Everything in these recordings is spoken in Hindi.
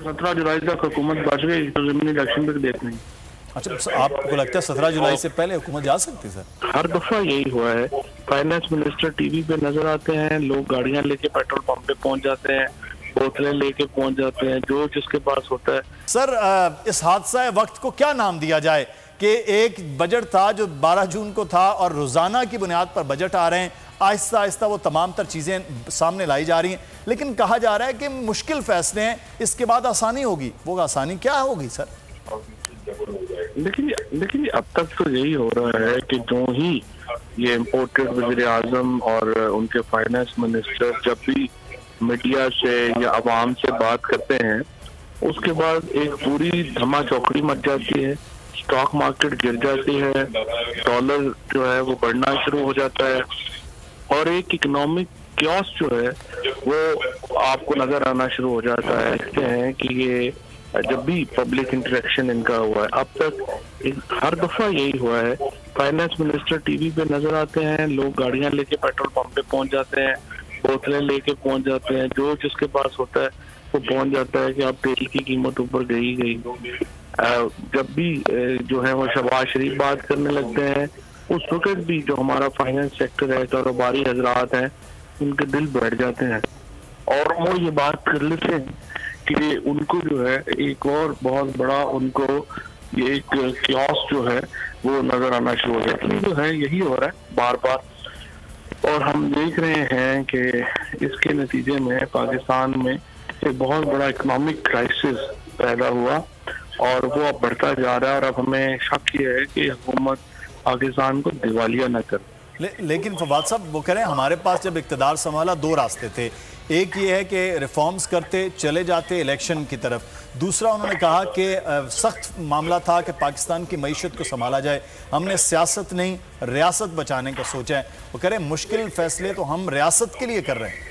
सत्रह जुलाई तक हुकूमत बच गई तो जमीनी इलेक्शन तक देख नहीं अच्छा सर, आपको लगता है सत्रह जुलाई से पहले हुकूमत जा सकती है सर? हर दफ़ा यही हुआ है। फाइनेंस मिनिस्टर टीवी पे नज़र आते हैं लोग गाड़ियाँ लेके पेट्रोल पंप पे पहुँच जाते हैं बोतलें लेके पहुँच जाते हैं जो जिसके पास होता है। सर इस हादसा वक्त को क्या नाम दिया जाए? कि एक बजट था जो 12 जून को था और रोज़ाना की बुनियाद पर बजट आ रहे हैं। आहिस्ता आहिस्ता वो तमाम तर चीज़ें सामने लाई जा रही हैं। लेकिन कहा जा रहा है कि मुश्किल फैसले हैं, इसके बाद आसानी होगी। वो आसानी क्या होगी, सर? देखिए अब तक तो यही हो रहा है कि जो ही ये इम्पोर्टेड वज़ीर आज़म और उनके फाइनेंस मिनिस्टर जब भी मीडिया से या आवाम से बात करते हैं, उसके बाद एक पूरी धमा चौकड़ी मच जाती है। स्टॉक मार्केट गिर जाती है डॉलर जो है वो बढ़ना शुरू हो जाता है और एक इकोनॉमिक क्योस जो है वो आपको नज़र आना शुरू हो जाता है। कहते हैं कि ये जब भी पब्लिक इंटरेक्शन इनका हुआ है, अब तक हर दफ़ा यही हुआ है। फाइनेंस मिनिस्टर टीवी पे नज़र आते हैं, लोग गाड़ियाँ लेके पेट्रोल पंप पे पहुँच जाते हैं, बोतलें लेके पहुँच जाते हैं, जो जिसके पास होता है वो पहुँच जाता है कि आप तेल की कीमत ऊपर गई गई। जब भी जो है वो शबाज शरीफ बात करने लगते हैं, उस वक्त भी जो हमारा फाइनेंस सेक्टर है कारोबारी हजरात हैं, उनके दिल बैठ जाते हैं। और वो ये बात कर लेते हैं कि उनको जो है, एक और बहुत बड़ा उनको ये एक क्लॉस जो है, वो नज़र आना शुरू हो जाता है जो है, यही हो रहा है बार बार और हम देख रहे हैं कि इसके नतीजे में, पाकिस्तान में एक बहुत बड़ा इकोनॉमिक क्राइसिस पैदा हुआ। और वो अब बढ़ता जा रहा है और अब हमें शक ये है कि हुकूमत पाकिस्तान को दिवालिया न कर। ले, लेकिन फवाद साहब वो कह रहे हैं हमारे पास जब इकतदार संभाला दो रास्ते थे। एक ये है कि रिफॉर्म्स करते चले जाते इलेक्शन की तरफ़। दूसरा उन्होंने कहा कि सख्त मामला था कि पाकिस्तान की मीशत को संभाला जाए। हमने सियासत नहीं रियासत बचाने का सोचा है। वो कह रहे हैं मुश्किल फैसले तो हम रियासत के लिए कर रहे हैं।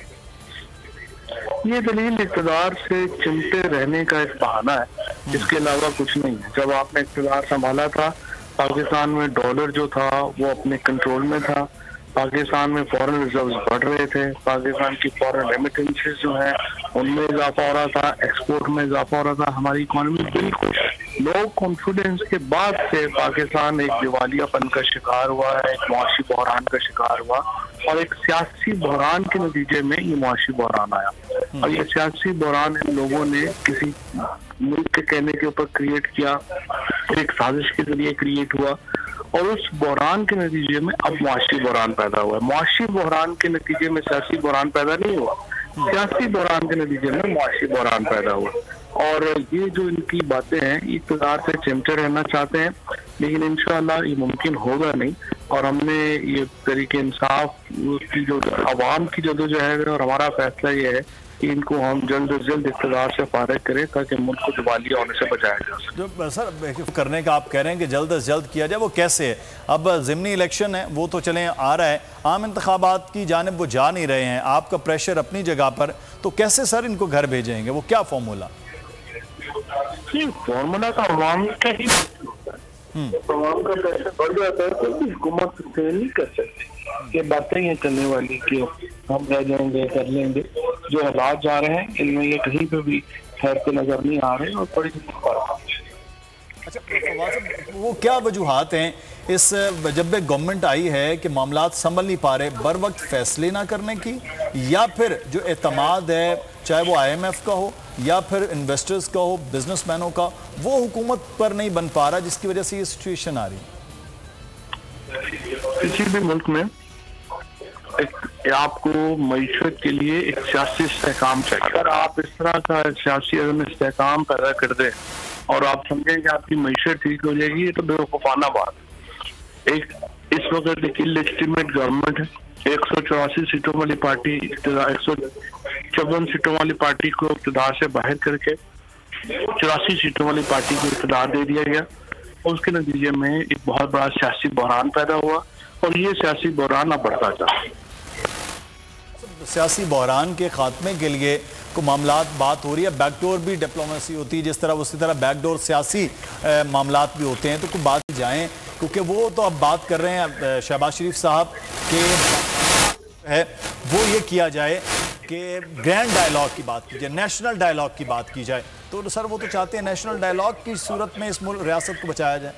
ये दलील इकतदार से चिमटे रहने का एक बहाना है। इसके अलावा कुछ नहीं है। जब आपने इकतदार संभाला था, पाकिस्तान में डॉलर जो था, वो अपने कंट्रोल में था। पाकिस्तान में फॉरेन रिजर्व्स बढ़ रहे थे। पाकिस्तान की फॉरेन रेमिटेंसेस जो है, उनमें इजाफा हो रहा था एक्सपोर्ट में इजाफा हो रहा था। हमारी इकोनॉमी बिल्कुल लो कॉन्फिडेंस के बाद से पाकिस्तान एक दिवालियापन का शिकार हुआ है, एक मुआशी बहरान का शिकार हुआ। और एक सियासी बहरान के नतीजे में ये मुआशी बहरान आया। और ये सियासी बहरान इन लोगों ने किसी मुल्क के कहने के ऊपर क्रिएट किया एक साजिश के ज़रिए क्रिएट हुआ और उस बहरान के नतीजे में अब मुआशी बहरान पैदा हुआ है। मुआशी बहरान के नतीजे में सियासी बहरान पैदा नहीं हुआ। सियासी बहरान के नतीजे में मुआशी बहरान पैदा हुआ। और ये जो इनकी बातें हैं इकतदार से चिमटे रहना चाहते हैं लेकिन इंशाल्लाह ये मुमकिन होगा नहीं। और हमने ये तरीके इंसाफ की जो आवाम की जदोजहद है और हमारा फैसला ये है कि इनको हम जल्द अज जल्द इकतदार से फारग करें ताकि मुल्क को दिवालिया होने से बचाया जा सके। जो सर करने का आप कह रहे हैं कि जल्द अज जल्द किया जाए वो कैसे है? अब ज़मनी इलेक्शन है वो तो चले आ रहा है। आम इंतबात की जानब वो जा नहीं रहे हैं। आपका प्रेशर अपनी जगह पर तो कैसे सर इनको घर भेजेंगे? वो क्या फॉर्मूला? फॉर्मूला तो अवाम का ही अवाम का प्रेशर बढ़ जाता है तो भी हुकूमत से नहीं कर सकती। ये बातें ये चलने वाली कि हम रह जाएँगे कर लेंगे। जो हालात जा रहे हैं इनमें ये कहीं पे भी ठहरते नज़र नहीं आ रहे और बड़ी अच्छा वो क्या वजूहत हैं? इस जब गवर्नमेंट आई है कि मामला संभल नहीं पा रहे बर वक्त फैसले ना करने की या फिर जो एतमाद है चाहे वो आईएमएफ का हो या फिर इन्वेस्टर्स का हो बिजनेसमैनों का, वो हुकूमत पर नहीं बन पा रहा जिसकी वजह से ये सिचुएशन आ रही किसी भी मुल्क में एक, आपको मीशत के लिए एक सियासी इसकाम चाहिए। अगर आप इस तरह का सियासी अगर इसकाम पैदा कर दें और आप समझें कि आपकी मीशत ठीक हो जाएगी, ये तो बेवकूफाना बात एक, इस वक्त एक इलेजिटिमेट गवर्नमेंट है। एक सौ चौरासी सीटों वाली पार्टी एक सौ चौवन सीटों वाली पार्टी को इकतदार से बाहर करके चौरासी सीटों वाली पार्टी को इकतदार दे दिया गया और उसके नतीजे में एक बहुत बड़ा सियासी बहरान पैदा हुआ और ये सियासी बहरान अब बढ़ता जा सियासी बहरान के खात्मे के लिए को मामला बात हो रही है। बैकडोर भी डिप्लोमेसी होती है, जिस तरह उसी तरह बैकडोर सियासी मामला भी होते हैं। तो कुछ बात जाएँ, क्योंकि वो तो अब बात कर रहे हैं शहबाज शरीफ साहब के है, वो ये किया जाए कि ग्रैंड डायलॉग की बात की जाए नेशनल डायलॉग की बात की जाए तो सर वो तो चाहते हैं नेशनल डायलॉग की सूरत में इस रियासत को बचाया जाए।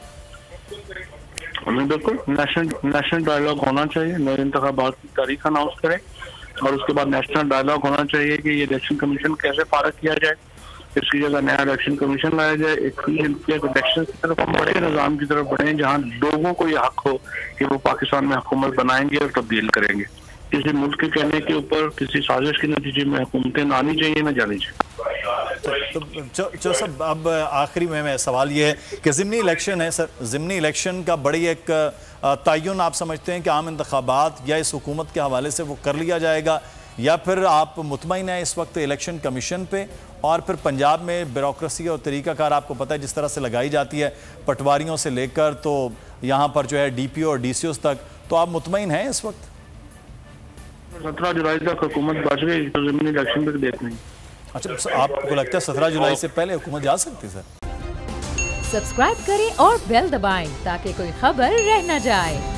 बिल्कुल नेशनल नेशनल डायलॉग होना चाहिए, नए इंतबात की तारीख अनाउंस करें, और उसके बाद नेशनल डायलॉग होना चाहिए कि ये इलेक्शन कमीशन कैसे फारग किया जाए। इसकी जगह नया इलेक्शन कमीशन लाया जाए, एक इलेक्शन की तरफ़ हम बड़े निज़ाम की तरफ़ बढ़े, जहाँ लोगों को ये हक हो कि वो पाकिस्तान में हुकूमत बनाएँगे और तब्दील करेंगे। किसी मुल्क के कहने के ऊपर किसी साजिश के नतीजे में हुकूमतें ना आनी चाहिए ना जानी चाहिए। तो, जो सब अब आखिरी में, में सवाल ये है कि ज़िमनी इलेक्शन है सर ज़िमनी इलेक्शन का बड़ी एक तयन आप समझते हैं कि आम इंतबात या इस हुकूमत के हवाले से वो कर लिया जाएगा या फिर आप मुतमिन हैं इस वक्त इलेक्शन कमीशन पे और फिर पंजाब में ब्यूरोसी और तरीक़ाकार आपको पता है जिस तरह से लगाई जाती है पटवारियों से लेकर तो यहाँ पर जो है डी पी ओ और डी सी ओज तक तो आप मुतमिन हैं इस वक्त? सत्रह जुलाई तक हुकूमत बच गई तो जमीनी इलेक्शन तक देख लेंगे अच्छा आपको लगता है सत्रह जुलाई से पहले हुकूमत जा सकती है सर? सब्सक्राइब करें और बेल दबाएँ ताकि कोई खबर रह न जाए।